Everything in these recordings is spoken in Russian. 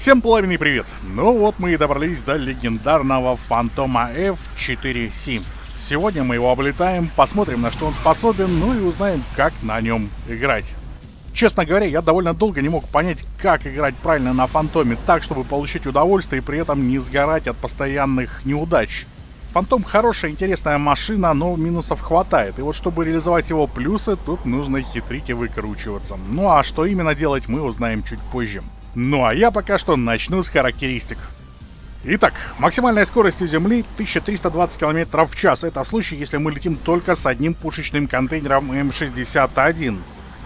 Всем пламенный привет! Ну вот мы и добрались до легендарного Фантома F4.7. Сегодня мы его облетаем, посмотрим на что он способен, ну и узнаем, как на нем играть. Честно говоря, я довольно долго не мог понять, как играть правильно на Фантоме так, чтобы получить удовольствие и при этом не сгорать от постоянных неудач. Фантом хорошая, интересная машина, но минусов хватает. И вот чтобы реализовать его плюсы, тут нужно хитрить и выкручиваться. Ну а что именно делать, мы узнаем чуть позже. Ну а я пока что начну с характеристик. Итак, максимальная скорость у Земли 1320 км в час. Это в случае, если мы летим только с одним пушечным контейнером М61.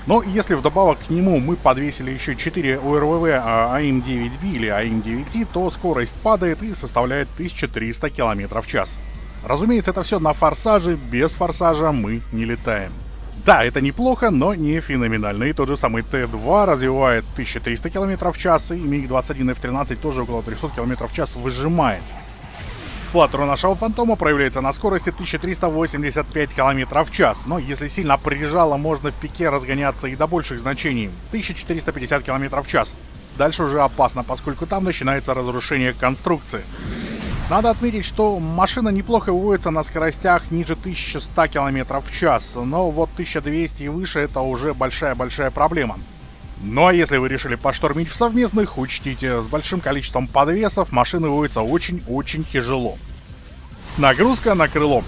Но если вдобавок к нему мы подвесили еще 4 УРВВ АМ-9B или АМ-9C, то скорость падает и составляет 1300 км в час. Разумеется, это все на форсаже, без форсажа мы не летаем. Да, это неплохо, но не феноменально. И тот же самый Т-2 развивает 1300 км в час, и МиГ-21 F-13 тоже около 300 км в час выжимает. Флаттер нашего фантома проявляется на скорости 1385 км в час, но если сильно прижало, можно в пике разгоняться и до больших значений 1450 км в час. Дальше уже опасно, поскольку там начинается разрушение конструкции. Надо отметить, что машина неплохо выводится на скоростях ниже 1100 км в час, но вот 1200 и выше это уже большая-большая проблема. Ну а если вы решили поштормить в совместных, учтите, с большим количеством подвесов машины выводятся очень-очень тяжело. Нагрузка на крыло.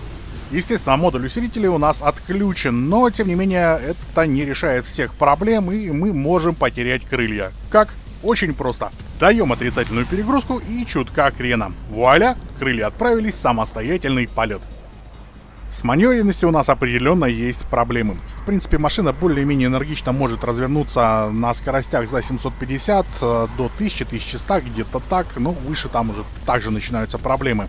Естественно, модуль усилителей у нас отключен, но тем не менее это не решает всех проблем и мы можем потерять крылья. Как? Очень просто. Даем отрицательную перегрузку и чутка крена. Вуаля, крылья отправились в самостоятельный полет. С маневренностью у нас определенно есть проблемы. В принципе, машина более-менее энергично может развернуться на скоростях за 750 э, до 1000-1100, где-то так, но выше там уже также начинаются проблемы.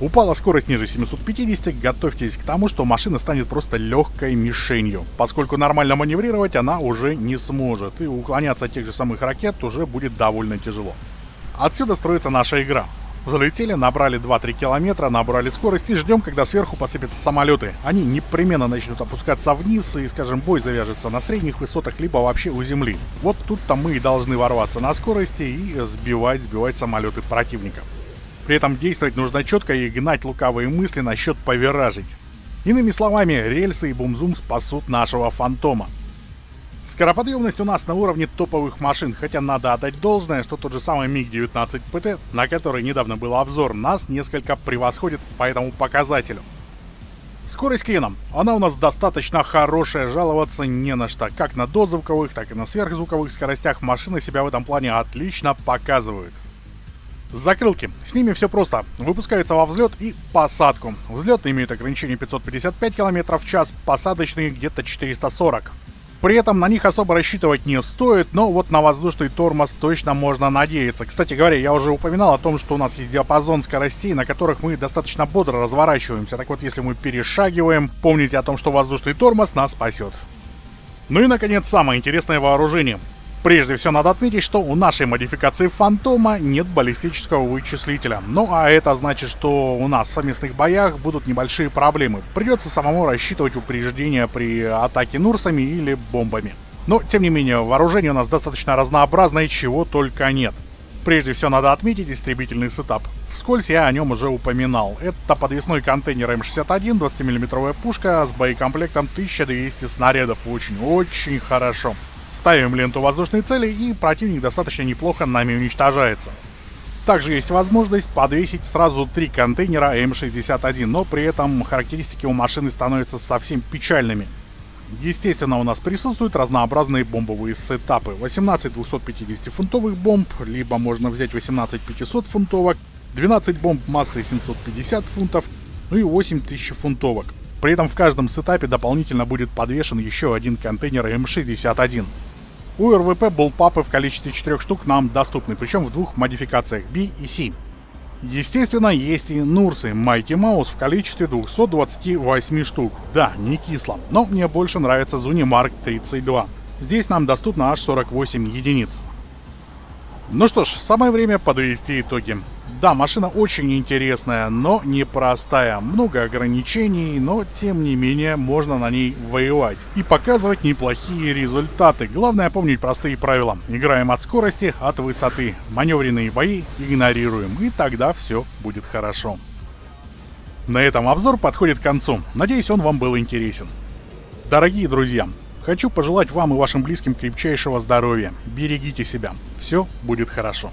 Упала скорость ниже 750, готовьтесь к тому, что машина станет просто легкой мишенью, поскольку нормально маневрировать она уже не сможет, и уклоняться от тех же самых ракет уже будет довольно тяжело. Отсюда строится наша игра. Залетели, набрали 2-3 километра, набрали скорость и ждем, когда сверху посыпятся самолеты. Они непременно начнут опускаться вниз и, скажем, бой завяжется на средних высотах, либо вообще у земли. Вот тут-то мы и должны ворваться на скорости и сбивать, сбивать самолеты противника. При этом действовать нужно четко и гнать лукавые мысли насчет повиражить. Иными словами, рельсы и бумзум спасут нашего фантома. Скороподъемность у нас на уровне топовых машин, хотя надо отдать должное, что тот же самый МиГ-19 ПТ, на который недавно был обзор, нас несколько превосходит по этому показателю. Скорость крена. Она у нас достаточно хорошая, жаловаться не на что. Как на дозвуковых, так и на сверхзвуковых скоростях машины себя в этом плане отлично показывают. Закрылки. С ними все просто. Выпускается во взлет и посадку. Взлет имеет ограничение 555 км в час, посадочные где-то 440. При этом на них особо рассчитывать не стоит, но вот на воздушный тормоз точно можно надеяться. Кстати говоря, я уже упоминал о том, что у нас есть диапазон скоростей, на которых мы достаточно бодро разворачиваемся. Так вот, если мы перешагиваем, помните о том, что воздушный тормоз нас спасет. Ну и, наконец, самое интересное вооружение. Прежде всего надо отметить, что у нашей модификации Фантома нет баллистического вычислителя. Ну а это значит, что у нас в совместных боях будут небольшие проблемы. Придется самому рассчитывать упреждения при атаке Нурсами или бомбами. Но, тем не менее, вооружение у нас достаточно разнообразное, чего только нет. Прежде всего надо отметить истребительный сетап. Вскользь я о нем уже упоминал. Это подвесной контейнер М61, 20-мм пушка с боекомплектом 1200 снарядов. Очень-очень хорошо. Ставим ленту воздушной цели и противник достаточно неплохо нами уничтожается. Также есть возможность подвесить сразу три контейнера М61, но при этом характеристики у машины становятся совсем печальными. Естественно, у нас присутствуют разнообразные бомбовые сетапы. 18 250-фунтовых бомб, либо можно взять 18 500-фунтовок, 12 бомб массой 750 фунтов, ну и 8000 фунтовок. При этом в каждом сетапе дополнительно будет подвешен еще один контейнер М61. У РВП болпапы в количестве 4 штук нам доступны, причем в двух модификациях B и C. Естественно, есть и Нурсы Mighty Mouse в количестве 228 штук. Да, не кисло, но мне больше нравится Zunimark 32. Здесь нам доступно аж 48 единиц. Ну что ж, самое время подвести итоги. Да, машина очень интересная, но непростая. Много ограничений, но тем не менее можно на ней воевать. И показывать неплохие результаты. Главное помнить простые правила. Играем от скорости, от высоты. Маневренные бои игнорируем. И тогда все будет хорошо. На этом обзор подходит к концу. Надеюсь, он вам был интересен. Дорогие друзья, хочу пожелать вам и вашим близким крепчайшего здоровья. Берегите себя. Все будет хорошо.